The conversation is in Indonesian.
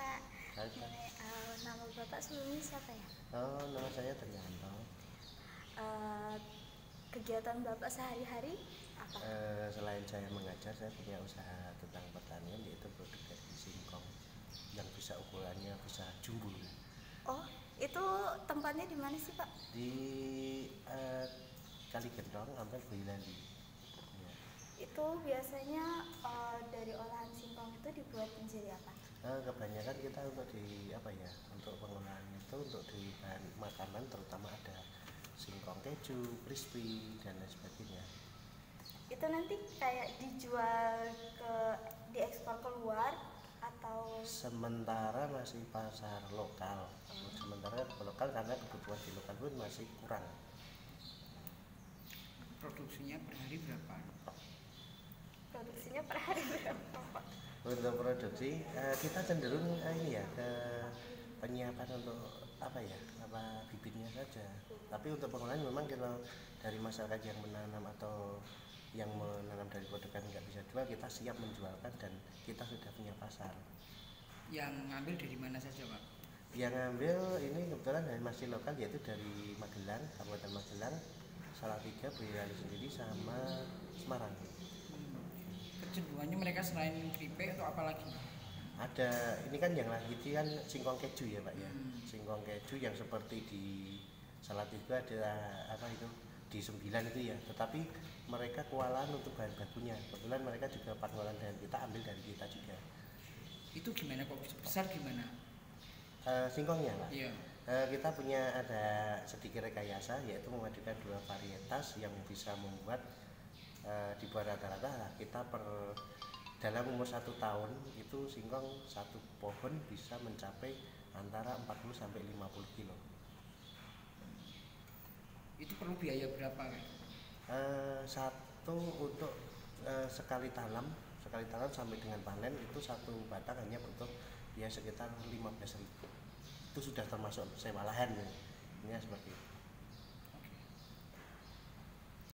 Pak. Hai, Pak. Boleh, eh, nama Bapak sebelumnya siapa ya? Oh, nama saya Trianto. Eh, kegiatan Bapak sehari-hari apa? Eh, selain saya mengajar, saya punya usaha tentang pertanian yaitu produk dari singkong yang bisa ukurannya bisa jumbo Oh, itu tempatnya di mana sih Pak? di eh, Kali Gendong, Ampel Boyolali. Ya. Itu biasanya eh, dari olahan singkong itu dibuat menjadi apa? Eh, kebanyakan kita untuk di apa ya untuk pengolahan itu untuk di bahan makanan terutama ada singkong keju, crispy dan lain sebagainya. Itu nanti kayak dijual ke diekspor keluar atau Sementara masih pasar lokal, sementara lokal karena kebutuhan di lokal pun masih kurang. Produksinya per hari berapa? produksinya per hari berapa? Untuk produksi eh, kita cenderung eh, ini ya ke penyiapan untuk apa ya apa bibitnya saja. Tapi untuk pengolahan memang kalau dari masyarakat yang menanam atau yang menanam dari produk nggak bisa jual kita siap menjualkan dan kita sudah punya pasar. Yang ngambil dari mana saja pak? Yang ngambil ini kebetulan dari masih lokal yaitu dari Magelang, Kabupaten Magelang, Salatiga, Boyolali sendiri sama Semarang. Kecenderungannya mereka selain keripik atau apa lagi? Ada ini kan yang lagi itu kan singkong keju ya Pak ya. Hmm. Singkong keju yang seperti di Salatiga ada apa itu di sembilan itu ya. Tetapi mereka kewalahan untuk bahan bakunya. Kebetulan mereka juga panggilan dengan kita ambil dari kita juga. Itu gimana kok bisa besar gimana? Eh, singkongnya Pak. Iya. Eh, kita punya ada sedikit rekayasa yaitu memadukan dua varietas yang bisa membuat eh, di bawah rata-rata kita per dalam umur satu tahun itu singkong satu pohon bisa mencapai antara 40 sampai 50 kilo. Itu perlu biaya berapa? Eh, satu untuk eh, sekali tanam sekali tanam sampai dengan panen itu satu batang hanya butuh ya sekitar 15.000 itu sudah termasuk sewa lahan ya. Ini seperti itu.